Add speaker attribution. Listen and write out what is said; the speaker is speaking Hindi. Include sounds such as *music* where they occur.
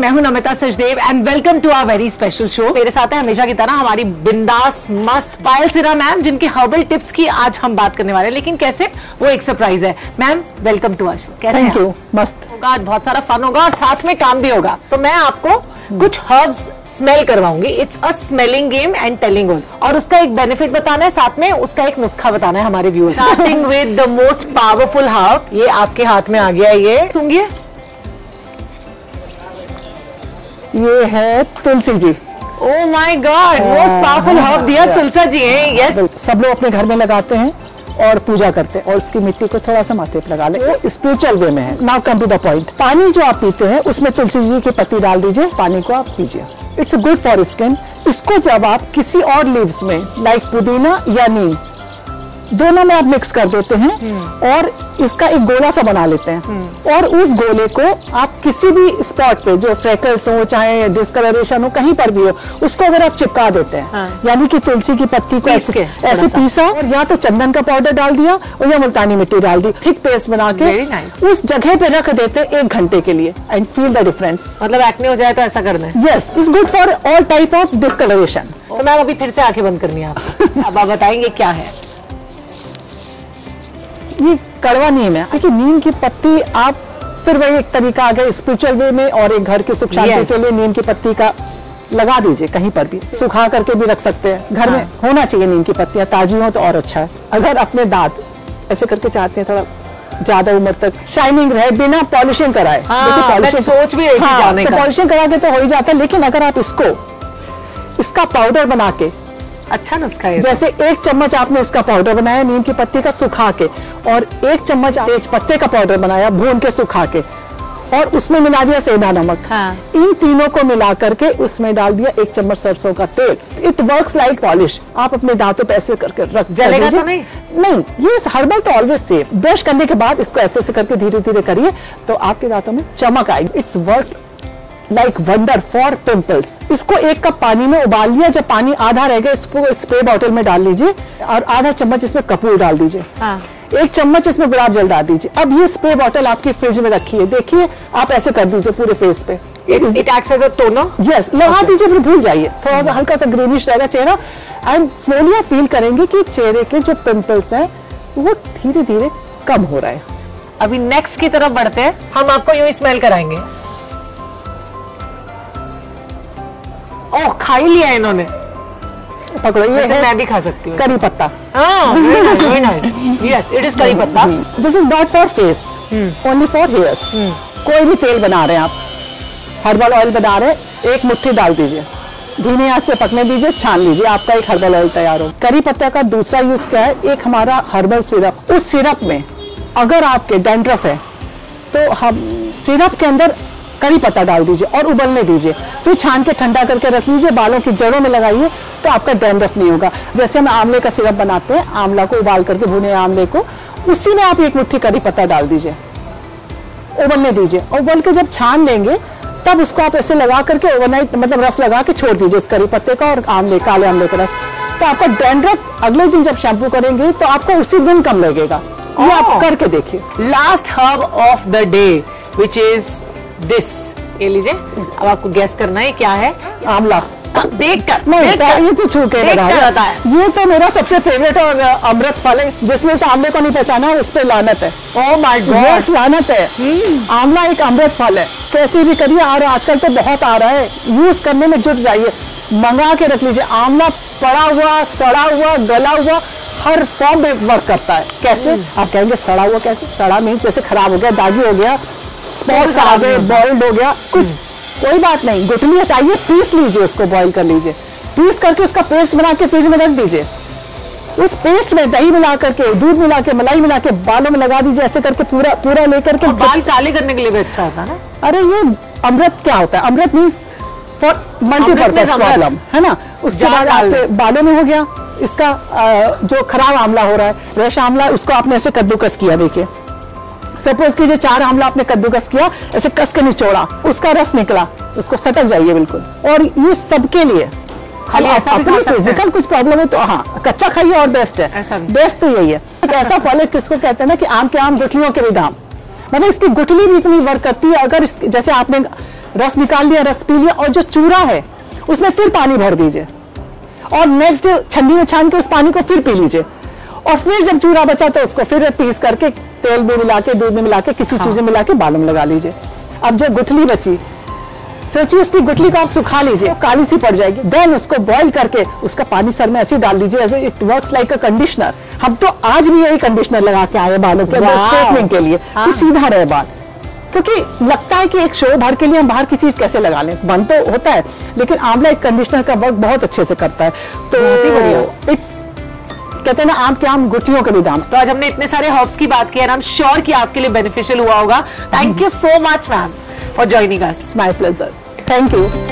Speaker 1: मैं हूँ Namita Sachdev and welcome to our very special show मेरे साथ है हमेशा की तरह हमारी बिंदास मस्त पायल सिरा मैम जिनकी हर्बल टिप्स की आज हम बात करने वाले हैं। लेकिन कैसे? वो एक सरप्राइज़ है। मैम वेलकम टू आज कैसे
Speaker 2: थैंक यू मस्त।
Speaker 1: होगा आज बहुत सारा फन होगा और साथ में काम भी होगा। तो मैं आपको कुछ herbs smell करवाऊँगी। It's a smelling game and telling और उसका एक बेनिफिट बताना है साथ में उसका एक नुस्खा बताना है हमारे viewers starting with the most powerful herb ये आपके हाथ में आ गया ये। सुनिए।
Speaker 2: ये है तुलसी जी।
Speaker 1: ओ my god most powerful herb दिया तुलसा जी है यस
Speaker 2: सब लोग अपने घर में लगाते हैं और पूजा करते हैं और उसकी मिट्टी को थोड़ा सा माथे पे लगा ले। वो स्पिरिचुअल वे में है। Now come to the point पानी जो आप पीते हैं उसमें तुलसी जी की पत्ती डाल दीजिए पानी को आप पीजिए। इट्स गुड फॉर स्किन इसको जब आप किसी और लीव्स में लाइक पुदीना या नीम दोनों में आप मिक्स कर देते हैं और इसका एक गोला सा बना लेते हैं। और उस गोले को आप किसी भी स्पॉट पे जो फ्रेकल्स हो चाहे डिस्कलरेशन हो कहीं पर भी हो उसको अगर आप चिपका देते हैं
Speaker 1: हाँ।
Speaker 2: यानी कि तुलसी की पत्ती को ऐसे ऐसे पीसा और या तो चंदन का पाउडर डाल दिया और या मुल्तानी मिट्टी डाल दी थिक पेस्ट बना के उस जगह पे रख देते हैं एक घंटे के लिए एंड फील द डिफरेंस
Speaker 1: मतलब एक्ने हो जाए तो ऐसा करना है।
Speaker 2: Yes is good for all type of discoloration
Speaker 1: तो मैम अभी फिर से आँखें बंद करनी है *laughs* आप बताएँगे क्या है।
Speaker 2: ये कड़वा नीम है। देखिए नीम की पत्ती आप फिर वही एक तरीका आ गया स्पिरिचुअल वे में और एक घर की सुख शांति
Speaker 1: Yes.
Speaker 2: के लिए नीम की पत्ती का लगा दीजिए कहीं पर भी। सुखा करके भी रख सकते हैं। घर में होना चाहिए नीम की पत्तियाँ ताजी हो तो और अच्छा है। अगर अपने दांत ऐसे करके चाहते हैं थोड़ा ज़्यादा उम्र तक शाइनिंग रहे बिना पॉलिशिंग कराए।
Speaker 1: हाँ,
Speaker 2: देखिए,
Speaker 1: सोच भी रही
Speaker 2: तो पॉलिशिंग करा के तो हो ही जाता है लेकिन अगर आप इसको इसका पाउडर बना के
Speaker 1: अच्छा नुस्खा है।
Speaker 2: जैसे एक चम्मच आपने इसका पाउडर बनाया नीम की पत्ती का सुखा के और एक चम्मच तेज पत्ते का पाउडर बनाया भून के सुखा के और उसमें मिला दिया सेंधा नमक।
Speaker 1: हाँ।
Speaker 2: इन तीनों को मिला करके उसमें डाल दिया एक चम्मच सरसों का तेल। इट वर्क्स लाइक पॉलिश आप अपने दांतों पे ऐसे करके रख
Speaker 1: जलेगा तो
Speaker 2: दीजिए। नहीं ये हर्बल तो ऑलवेज सेफ़ ब्रश करने के बाद इसको ऐसे ऐसे करके धीरे धीरे करिए तो आपके दांतों में चमक आएगी। It's work like wonder for pimples इसको एक कप पानी में उबाल लिया जब पानी आधा रह गया इसको स्प्रे बॉटल में डाल लीजिए और आधा चम्मच इसमें कपूर डाल दीजिए।
Speaker 1: हाँ।
Speaker 2: एक चम्मच इसमें गुलाब जल डाल दीजिए। अब ये स्प्रे बॉटल आपकी फ्रिज में रखिए। देखिए आप ऐसे कर दीजिए पूरे फेस पे।
Speaker 1: It acts as a toner
Speaker 2: yes लगा दीजिए फिर भूल जाइए। थोड़ा सा हल्का सा ग्रीनिश रहेगा चेहरा। एंड स्लोली आप फील करेंगे कि चेहरे के जो पिंपल्स हैं वो धीरे धीरे कम हो रहा है।
Speaker 1: अभी नेक्स्ट की तरफ़ बढ़ते हैं। हम आपको यूँ स्मेल कराएँगे। ओह खा ही लिया इन्होंने।
Speaker 2: पकड़ो ये है
Speaker 1: मैं भी खा सकती हूँ।
Speaker 2: करी पत्ता।
Speaker 1: यस इट इज़ करी पत्ता।
Speaker 2: This is not for face only for hairs कोई भी तेल बना रहे हैं आप हर्बल ऑयल बना रहे हैं एक मुट्ठी डाल दीजिए। धीमी आँच पे पकने दीजिए छान लीजिए आपका एक हर्बल ऑयल तैयार हो। करी पत्ता का दूसरा यूज़ क्या है? एक हमारा हर्बल सिरप उस सिरप में अगर आपके डेंड्रफ है तो हम सिरप के अंदर करी पत्ता डाल दीजिए और उबलने दीजिए। फिर छान के ठंडा करके रख लीजिए बालों की जड़ों में लगाइए तो आपका डैंड्रफ नहीं होगा। जैसे हम आंवले का सिरप बनाते हैं आंवला को उबाल करके भुने आंवले को उसी में आप एक मुट्ठी करी पत्ता डाल दीजिए। उबलने दीजिए। और उबल के जब छान लेंगे तब उसको आप ऐसे लगा करके ओवरनाइट मतलब रस लगा के छोड़ दीजिए इस करी पत्ते का और आंवले काले आंवले का रस। तो आपका डैंड्रफ अगले दिन जब शैम्पू करेंगे तो आपको उसी दिन कम लगेगा। ये आप
Speaker 1: Oh.
Speaker 2: करके देखिए।
Speaker 1: Last herb of the day which is this ये लीजिए। अब आपको गैस करना है क्या है?
Speaker 2: आंवला।
Speaker 1: देख कर
Speaker 2: नहीं
Speaker 1: देख।
Speaker 2: ये तो छू के
Speaker 1: है
Speaker 2: ये तो मेरा सबसे फेवरेट और अमृत फल है। जिसने आंवले को नहीं पहचाना है, उस पे लानत है।
Speaker 1: ओह माय गॉड
Speaker 2: लानत है। आंवला एक अमृत फल है। कैसे भी करिए और आजकल तो बहुत आ रहा है। यूज़ करने में जुट जाइए। मंगा के रख लीजिए। आंवला पड़ा हुआ सड़ा हुआ गला हुआ हर फॉर्म में वर्क करता है। कैसे? आप कहेंगे सड़ा हुआ कैसे? सड़ा मीन्स जैसे खराब हो गया दागी हो गया। स्पॉट्स आ गए बॉइल्ड हो गया कुछ कोई बात नहीं गुठली हटाइए पीस लीजिए उसको बॉईल कर लीजिए। पीस करके उसका पेस्ट बना के फ्रिज में रख दीजिए। उस पेस्ट में दही मिला करके दूध मिला के मलाई मिला के बालों में लगा दीजिए ऐसे करके पूरा पूरा लेकर के
Speaker 1: बाल काले करने के लिए भी अच्छा होता है ना?
Speaker 2: अरे ये अमृत क्या होता है? अमृत मीन्स फॉर मल्टीपर्पज प्रॉब्लम है ना? उसके बाद आपके बालों में हो गया इसका जो खराब आंवला हो रहा है फ्रेश आंवला उसको आपने ऐसे कद्दूकस किया देखिए। सपोज़ कीजिए चार आंवला आपने कद्दूकस किया ऐसे कस के निचोड़ा उसका रस निकला उसको सटक जाइए बिल्कुल। और ये सबके लिए हम
Speaker 1: ऐसा
Speaker 2: अपनी फ़िज़िकल कुछ प्रॉब्लम है तो हाँ कच्चा खाइए और बेस्ट है। बेस्ट तो यही है। एक ऐसा फल किसको कहते हैं ना कि आम के आम गुठलियों के भी दाम। मतलब इसकी गुठली भी इतनी वर्क करती है अगर जैसे आपने रस निकाल लिया रस पी लिया और जो चूरा है उसमें फिर पानी भर दीजिए। और नेक्स्ट डे छन्नी में छान के उस पानी को फिर पी लीजिए। और फिर जब चूरा बचा तो उसको फिर पीस करके तेल में मिला के दूध में मिला के किसी चीज़ में मिला के बालों में लगा लीजिए। अब जो गुठली बची सोचिए इसकी गुठली को आप सुखा लीजिए तो काली सी पड़ जाएगी। देन उसको बॉईल करके उसका पानी सर में ऐसे डाल लीजिए as it works like a conditioner हम तो आज भी यही कंडीशनर लगा के आए बालों के स्ट्रेटनिंग के लिए।
Speaker 1: हाँ।
Speaker 2: कि सीधा रहे बाल। क्योंकि लगता है कि एक शो भर के लिए हम बाहर की चीज़ कैसे लगा लें? बन तो होता है लेकिन आंवला एक कंडीशनर का वर्क बहुत अच्छे से करता है। तो
Speaker 1: ही।
Speaker 2: इट्स कहते हैं ना आम के आम गुटियों के भी दाम।
Speaker 1: तो आज हमने इतने सारे हॉब्स की बात की नाम श्योर की आपके लिए बेनिफिशियल हुआ होगा। Thank you so much ma'am for joining us
Speaker 2: my pleasure thank you